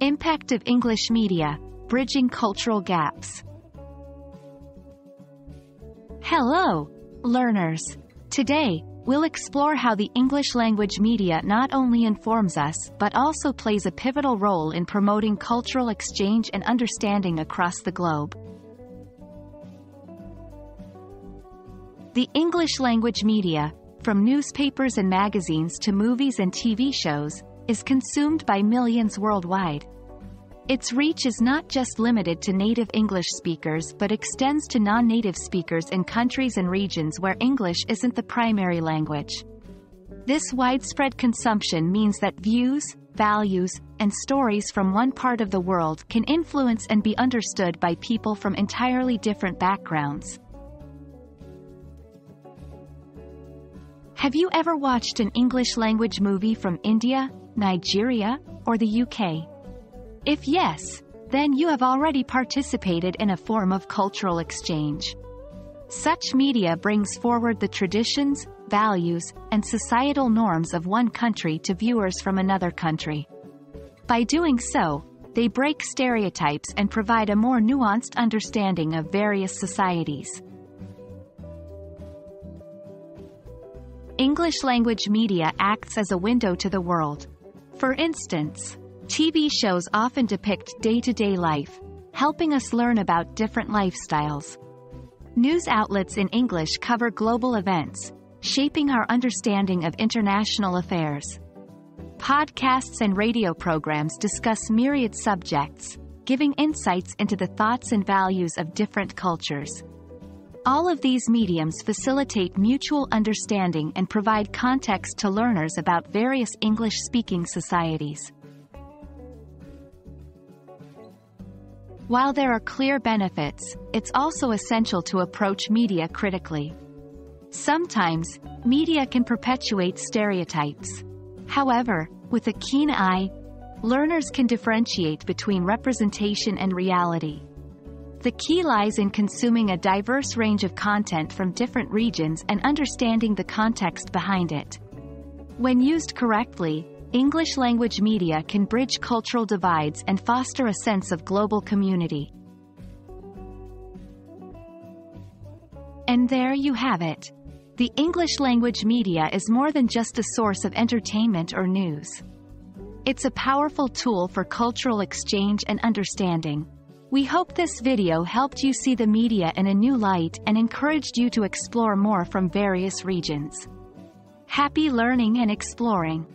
Impact of English media, bridging cultural gaps. Hello, learners. Today, we'll explore how the English language media not only informs us but also plays a pivotal role in promoting cultural exchange and understanding across the globe. The English language media, from newspapers and magazines to movies and TV shows, is consumed by millions worldwide. Its reach is not just limited to native English speakers but extends to non-native speakers in countries and regions where English isn't the primary language. This widespread consumption means that views, values, and stories from one part of the world can influence and be understood by people from entirely different backgrounds. Have you ever watched an English language movie from India, Nigeria, or the UK? If yes, then you have already participated in a form of cultural exchange. Such media brings forward the traditions, values, and societal norms of one country to viewers from another country. By doing so, they break stereotypes and provide a more nuanced understanding of various societies. English language media acts as a window to the world. For instance, TV shows often depict day-to-day life, helping us learn about different lifestyles. News outlets in English cover global events, shaping our understanding of international affairs. Podcasts and radio programs discuss myriad subjects, giving insights into the thoughts and values of different cultures. All of these mediums facilitate mutual understanding and provide context to learners about various English-speaking societies. While there are clear benefits, it's also essential to approach media critically. Sometimes, media can perpetuate stereotypes. However, with a keen eye, learners can differentiate between representation and reality. The key lies in consuming a diverse range of content from different regions and understanding the context behind it. When used correctly, English language media can bridge cultural divides and foster a sense of global community. And there you have it. The English language media is more than just a source of entertainment or news. It's a powerful tool for cultural exchange and understanding. We hope this video helped you see the media in a new light and encouraged you to explore more from various regions. Happy learning and exploring!